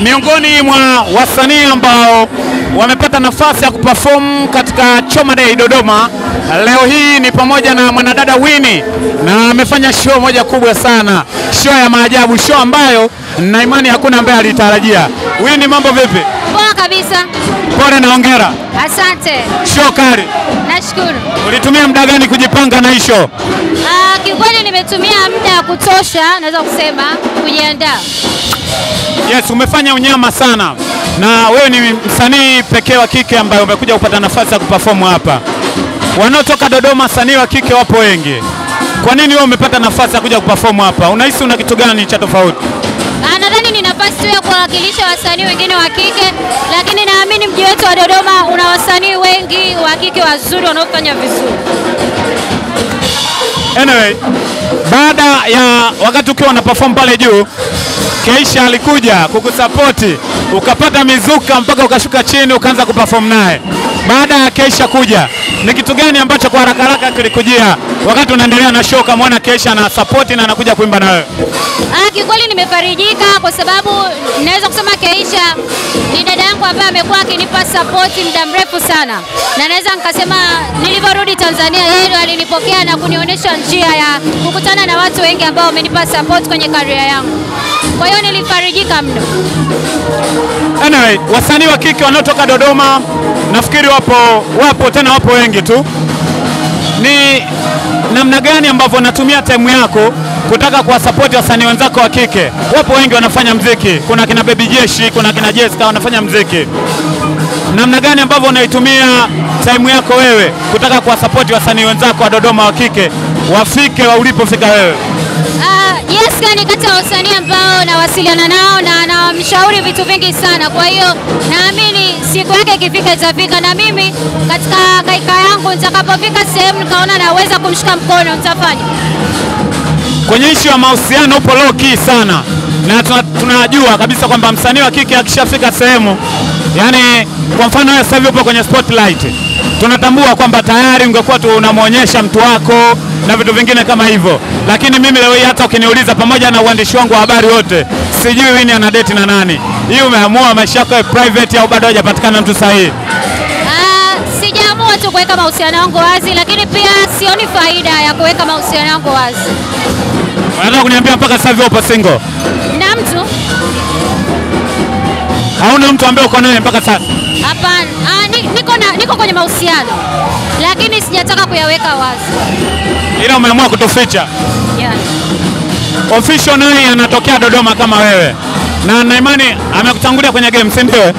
Miongoni mwa wasanii ambao wamepata nafasi ya kuperform katika Choma Day Dodoma leo hii ni pamoja na mwanadada wini na amefanya show moja kubwa sana, show ya maajabu, show ambayo na imani hakuna ambaye alitarajia. wini mambo vipi? Poa kabisa, Pole na hongera, asante, show kali. nashukuru. Ulitumia muda gani kujipanga na hii show? Kiukweli nimetumia muda wa kutosha, naweza kusema kujiandaa. Yes, umefanya unyama sana na wewe ni msanii pekee wa kike ambaye umekuja kupata nafasi ya kuperform hapa. Wanaotoka Dodoma wasanii wa kike wapo wengi. Kwa nini wewe umepata nafasi ya kuja kuperform hapa? Unahisi una kitu gani cha tofauti? Ah, nadhani ni nafasi tu ya kuwakilisha wasanii wengine wa kike, lakini naamini mji wetu wa Dodoma una wasanii wengi wa kike wazuri wanaofanya vizuri. Anyway, baada ya wakati ukiwa na perform pale juu, Keisha alikuja kukusapoti ukapata mizuka mpaka ukashuka chini ukaanza kuperform naye. Baada ya Keisha kuja, ni kitu gani ambacho kwa haraka haraka kilikujia wakati unaendelea na show, kamwona Keisha na support na anakuja kuimba na wewe? Ah, kikweli nimefarijika kwa sababu naweza kusema Keisha ni dada yangu ambaye amekuwa akinipa support muda mrefu sana, na naweza nikasema nilivyorudi Tanzania, yeye alinipokea na kunionyesha njia ya kukutana na watu wengi ambao wamenipa support kwenye karia yangu. Kwa hiyo nilifarijika mno. Anyway, wasanii wa kike wanaotoka Dodoma nafikiri wapo, wapo tena wapo wengi tu. Ni namna gani ambavyo unatumia time yako kutaka kuwasapoti wasanii wenzako wa kike? Wapo wengi wanafanya mziki, kuna kina Baby Jeshi, kuna kina Jessica wanafanya mziki. Namna gani ambavyo unaitumia time yako wewe kutaka kuwasapoti wasanii wenzako wa Dodoma wa kike wafike wa ulipofika wewe? Jessica ni kati ya wasanii ambao nawasiliana nao na namshauri vitu vingi sana. Kwa hiyo naamini siku yake ikifika itafika, na mimi katika kaika yangu nitakapofika sehemu nikaona naweza kumshika mkono nitafanya. kwenye ishu ya mahusiano upo low key sana, na tuna- tunajua kabisa kwamba msanii wa kike akishafika sehemu, yani kwa mfano wewe sasa hivi upo kwenye spotlight, tunatambua kwamba tayari ungekuwa tu unamwonyesha mtu wako na vitu vingine kama hivyo, lakini mimi leo hii hata ukiniuliza, pamoja na uandishi wangu wa habari wote, sijui Winnie ana date na nani. Hii umeamua maisha yako ya private au bado hajapatikana mtu sahihi? Ah, sijaamua tu kuweka mahusiano yangu wazi, lakini pia sioni faida ya kuweka mahusiano yangu wazi Unataka kuniambia mpaka sasa hivi upo single? na mtu. Hauna mtu ambaye uko naye mpaka sasa? Hapana, ah, niko, kwenye mahusiano lakini sijataka kuyaweka wazi Ila umeamua kutuficha. yeah. Official naye anatokea Dodoma kama wewe, na naimani amekutangulia kwenye game, si ndio?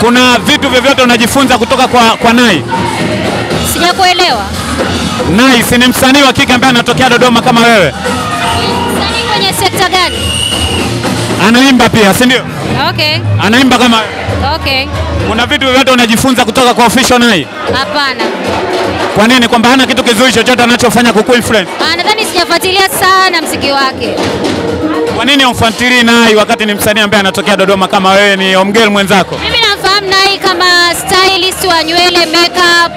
Kuna vitu vyovyote unajifunza kutoka kwa, kwa Nai? Sijakuelewa. Nai si ni msanii wa kike ambaye anatokea Dodoma kama wewe, Msanii kwenye sekta gani? anaimba pia, si ndio? Okay, Anaimba kama wewe. Okay. Kuna vitu vyovyote unajifunza kutoka kwa official naye? Hapana. Kwa nini? Kwamba hana kitu kizuri chochote anachofanya kuku influence. Ah, nadhani sijafuatilia sana mziki wake. Kwa nini umfuatilii Nai wakati ni msanii ambaye anatokea Dodoma kama wewe, ni omgel mwenzako? Mimi namfahamu Nai kama stylist wa nywele, makeup.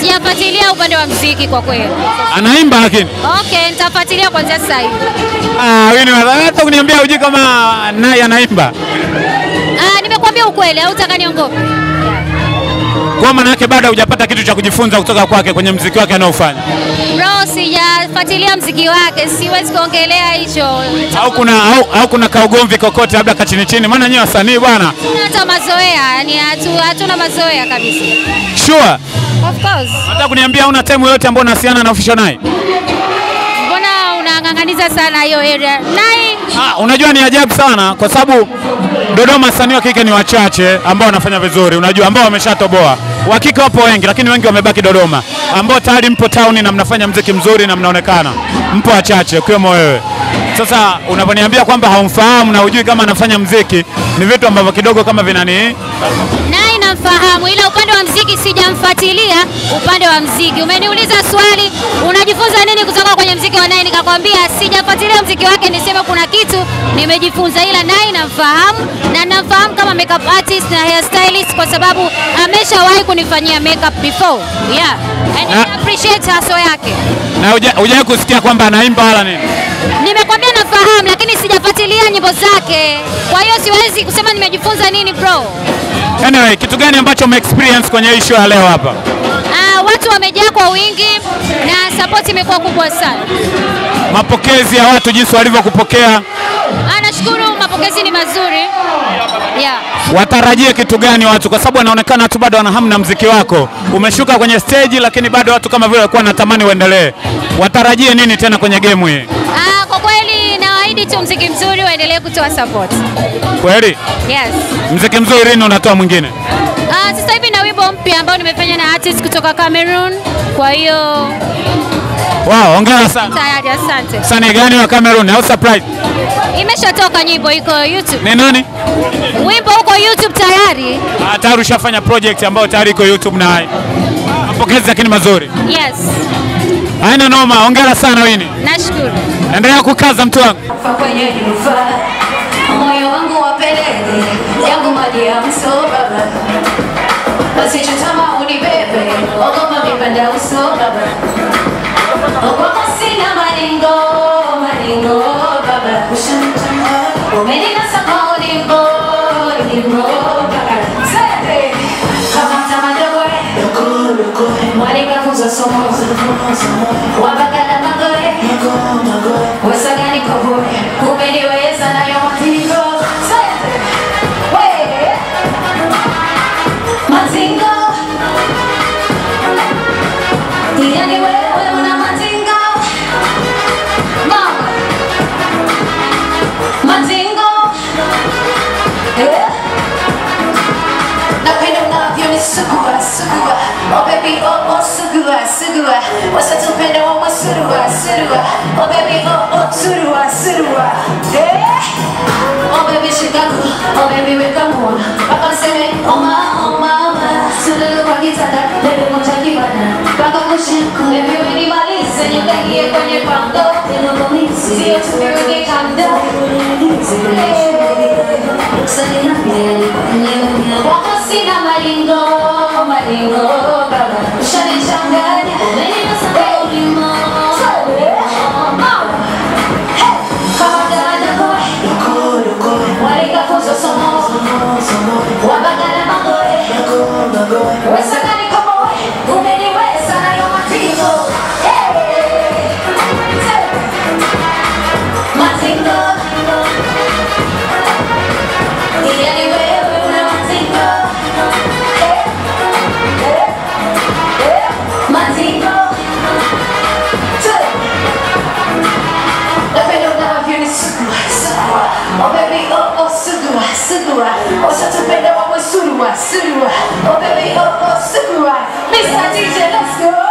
Sijafuatilia upande wa mziki kwa kweli. Anaimba lakini Okay, nitafuatilia kuanzia sasa hivi. ah, wewe ni hata kuniambia hujui kama Nai anaimba Nimekuambia ukweli au utaka niongope? kwa maana yake bado hujapata kitu cha kujifunza kutoka kwake kwenye mziki wake anaofanya, Bro, sijafuatilia mziki wake, siwezi kuongelea hicho. au kuna au, au kuna kaugomvi kokote labda kachini chini? Maana nyewe wasanii bwana, hata mazoea, yani hatu, hatuna mazoea kabisa. sure. Of course. Nataka kuniambia una time yoyote ambayo unasiana na official Nai? Mbona sana hiyo area? Nai, Ah, unajua ni ajabu sana kwa sababu Dodoma wasanii wa kike ni wachache ambao wanafanya vizuri, unajua ambao wameshatoboa. Wa kike wapo wengi, lakini wengi wamebaki Dodoma, ambao tayari mpo town na mnafanya mziki mzuri na mnaonekana, mpo wachache ukiwemo wewe. Sasa unaponiambia kwamba haumfahamu na hujui kama anafanya mziki, ni vitu ambavyo kidogo kama vinani Nai namfahamu, ila upande wa mziki sijamfuatilia. Upande wa mziki umeniuliza swali, unajifunza nini kutoka kwenye mziki wa Nai? Nikakwambia sijafuatilia mziki wake, niseme kuna kitu nimejifunza, ila Nai namfahamu na namfahamu kama makeup artist na hair stylist kwa sababu ameshawahi kunifanyia makeup before. Yeah. And I appreciate hustle yake. na huja- hujawahi kusikia kwamba anaimba wala nini? Nimekwambia nafahamu, lakini sijafuatilia nyimbo zake, kwa hiyo siwezi kusema nimejifunza nini bro. Anyway, kitu gani ambacho ume experience kwenye hii show ya leo hapa? Ah, watu wamejaa kwa wingi na support imekuwa kubwa sana. Mapokezi ya watu jinsi walivyokupokea, Ah, nashukuru mapokezi ni mazuri. Yeah. watarajie kitu gani watu, kwa sababu wanaonekana watu bado wana hamu na mziki wako. Umeshuka kwenye stage, lakini bado watu kama vile walikuwa wanatamani uendelee. Watarajie nini tena kwenye game hii? Ah, kweli mziki mzuri waendelee kutoa support. Kweli Yes. mziki mzuri, lini unatoa mwingine? Ah, sasa hivi na wimbo mpya ambao nimefanya na artist kutoka Cameroon. Kwa hiyo Wow, hongera sana. tayari, asante. Msanii gani wa Cameroon au surprise? Imeshatoka nyimbo iko YouTube. Ni nani? Wimbo uko YouTube tayari. Ah, tayari ushafanya project ambayo tayari iko YouTube na mapokezi lakini mazuri. Yes. Haina noma, hongera sana Wini. Nashukuru. Endelea kukaza mtu wangu. Fa kwenye jufa moyo wangu wapelele, yangu maji ya mso baba basi chutama baby おおすぐはすぐは。おさつペナをもするわするわ。お baby おおするわするわ。えお baby しかく。お baby ウェルカムバカせめおまおままするわぎさだ。レベルもじゃきばなバカこしく everywhere にバリスにたぎえこにパンド。手のゴミすよつめるに感動。Say nothing, never, never. Sukura, Oshata Benda, Suluwa, Suluwa, Obebe, Opo, Sukura, Mr. DJ, let's go.